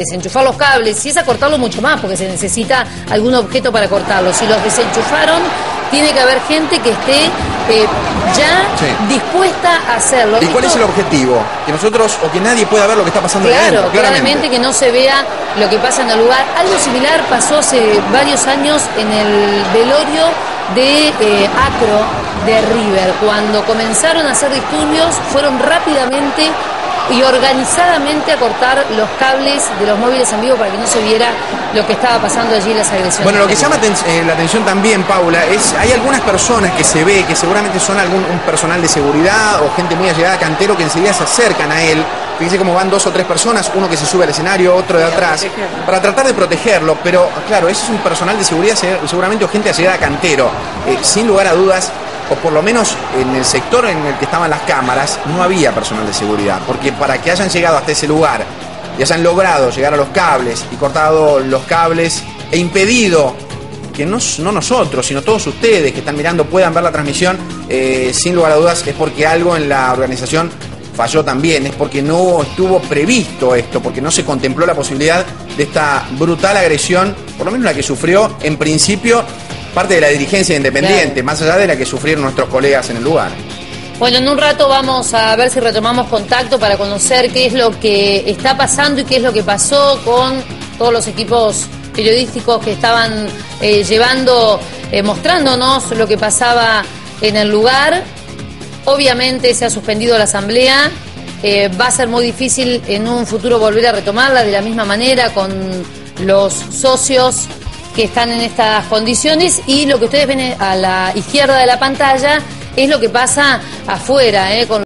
desenchufar los cables, si es a cortarlo mucho más, porque se necesita algún objeto para cortarlo. Si los desenchufaron, tiene que haber gente que esté eh, ya Sí. dispuesta a hacerlo. ¿Y cuál es el objetivo? Que nosotros o que nadie pueda ver lo que está pasando ahí Claro, adentro, claramente que no se vea lo que pasa en el lugar. Algo similar pasó hace varios años en el velorio de eh, Acro de River. Cuando comenzaron a hacer disturbios, fueron rápidamente y organizadamente a cortar los cables de los móviles en vivo para que no se viera lo que estaba pasando allí las agresiones. Bueno, lo que llama eh, la atención también, Paula, es hay algunas personas que se ve que seguramente son algún un personal de seguridad o gente muy allegada a Cantero que enseguida se acercan a él. Fíjese cómo van dos o tres personas, uno que se sube al escenario, otro de atrás, para tratar de protegerlo. Pero claro, ese es un personal de seguridad, se- seguramente o gente allegada a Cantero. Eh, sin lugar a dudas, o por lo menos en el sector en el que estaban las cámaras, no había personal de seguridad. Porque para que hayan llegado hasta ese lugar y hayan logrado llegar a los cables y cortado los cables e impedido que no, no nosotros, sino todos ustedes que están mirando puedan ver la transmisión, eh, sin lugar a dudas es porque algo en la organización falló también, es porque no estuvo previsto esto, porque no se contempló la posibilidad de esta brutal agresión, por lo menos la que sufrió en principio parte de la dirigencia independiente, Claro. más allá de la que sufrieron nuestros colegas en el lugar. Bueno, en un rato vamos a ver si retomamos contacto para conocer qué es lo que está pasando y qué es lo que pasó con todos los equipos periodísticos que estaban eh, llevando, eh, mostrándonos lo que pasaba en el lugar. Obviamente se ha suspendido la asamblea. Eh, va a ser muy difícil en un futuro volver a retomarla de la misma manera con los socios que están en estas condiciones y lo que ustedes ven a la izquierda de la pantalla es lo que pasa afuera, eh, con